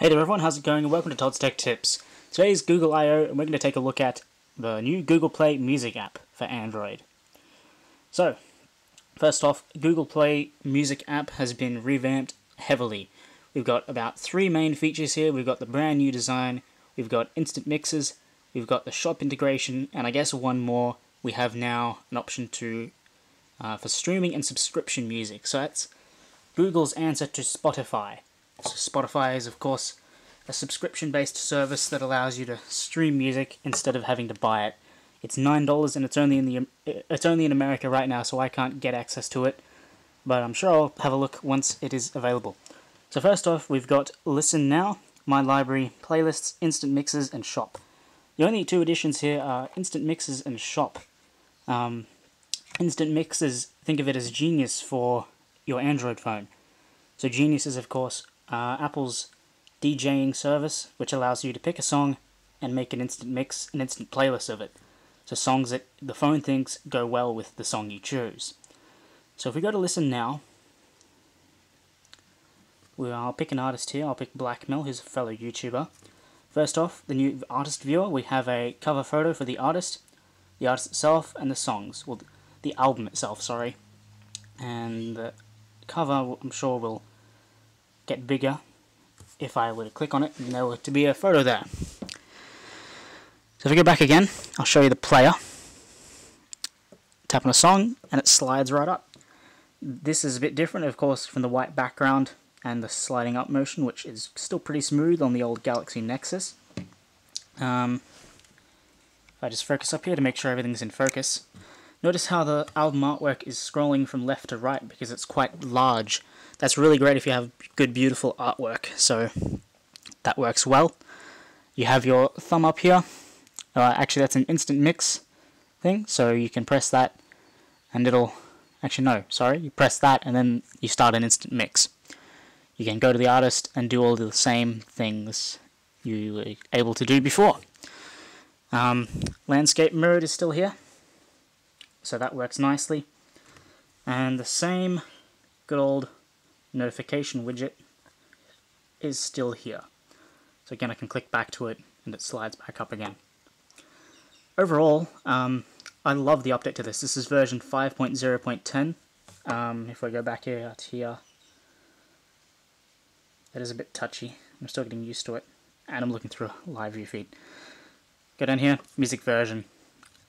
Hey there everyone, how's it going and welcome to Todd's Tech Tips. Today is Google I.O. and we're going to take a look at the new Google Play Music app for Android. So, first off, Google Play Music app has been revamped heavily. We've got about three main features here. We've got the brand new design, we've got instant mixes, we've got the shop integration, and I guess one more, we have now an option to uh, for streaming and subscription music. So that's Google's answer to Spotify. Spotify is, of course, a subscription-based service that allows you to stream music instead of having to buy it. It's nine dollars, and it's only in the it's only in America right now, so I can't get access to it. But I'm sure I'll have a look once it is available. So first off, we've got Listen Now, My Library, Playlists, Instant Mixes, and Shop. The only two additions here are Instant Mixes and Shop. Um, Instant Mixes, think of it as Genius for your Android phone. So Genius is, of course, uh, Apple's DJing service, which allows you to pick a song and make an instant mix, an instant playlist of it. So songs that the phone thinks go well with the song you choose. So if we go to listen now, well, I'll pick an artist here. I'll pick Blackmill, who's a fellow YouTuber. First off, the new artist viewer, we have a cover photo for the artist, the artist itself, and the songs. Well, the album itself, sorry. And the cover, I'm sure, will get bigger if I were to click on it and there were to be a photo there. So if we go back again, I'll show you the player. Tap on a song and it slides right up. This is a bit different, of course, from the white background and the sliding up motion, which is still pretty smooth on the old Galaxy Nexus. Um, if I just focus up here to make sure everything's in focus, notice how the album artwork is scrolling from left to right because it's quite large that's really great if you have good, beautiful artwork. So that works well. You have your thumb up here. Uh, actually, that's an instant mix thing. So you can press that and it'll... Actually, no, sorry. You press that and then you start an instant mix. You can go to the artist and do all the same things you were able to do before. Um, landscape mode is still here. So that works nicely. And the same good old notification widget is still here. So again, I can click back to it and it slides back up again. Overall, um, I love the update to this. This is version 5.0.10. Um, if I go back here to here, it is a bit touchy. I'm still getting used to it. And I'm looking through a live view feed. Go down here, music version.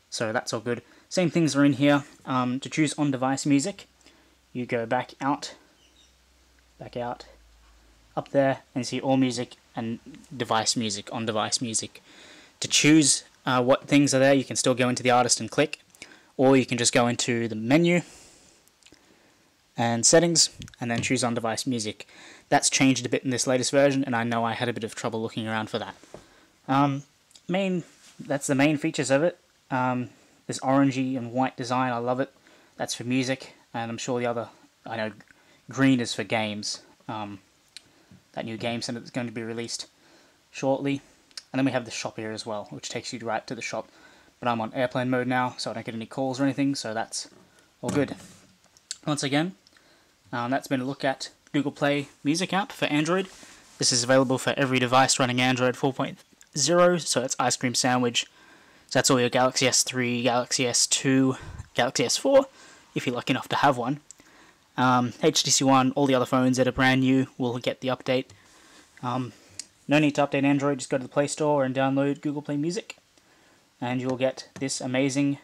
So that's all good. Same things are in here. Um, to choose on-device music, you go back out back out, up there, and see all music and device music, on device music. To choose uh, what things are there, you can still go into the artist and click, or you can just go into the menu and settings, and then choose on device music. That's changed a bit in this latest version, and I know I had a bit of trouble looking around for that. Um, main, that's the main features of it. Um, this orangey and white design, I love it. That's for music, and I'm sure the other, I know Green is for games. Um, that new game center that's going to be released shortly. And then we have the shop here as well, which takes you right to the shop. But I'm on airplane mode now, so I don't get any calls or anything, so that's all good. Once again, um, that's been a look at Google Play Music app for Android. This is available for every device running Android 4.0, so it's Ice Cream Sandwich. So that's all your Galaxy S3, Galaxy S2, Galaxy S4, if you're lucky enough to have one. Um, HTC One, all the other phones that are brand new will get the update. Um, no need to update Android, just go to the Play Store and download Google Play Music, and you'll get this amazing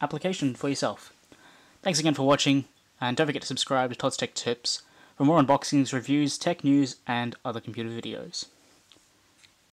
application for yourself. Thanks again for watching, and don't forget to subscribe to Todd's Tech Tips for more unboxings, reviews, tech news, and other computer videos.